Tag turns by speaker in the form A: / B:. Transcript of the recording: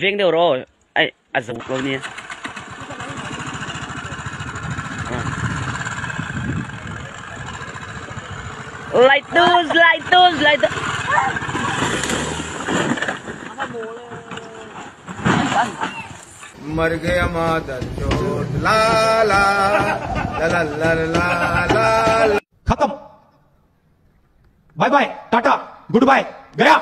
A: Veng đều rồi? Ai, à dầu lâu nha. Ờ. Light tools, light tools, light tools.
B: मर गया मादर चोट La la la la la la ला
C: खत्म Bye bye tata good bye गया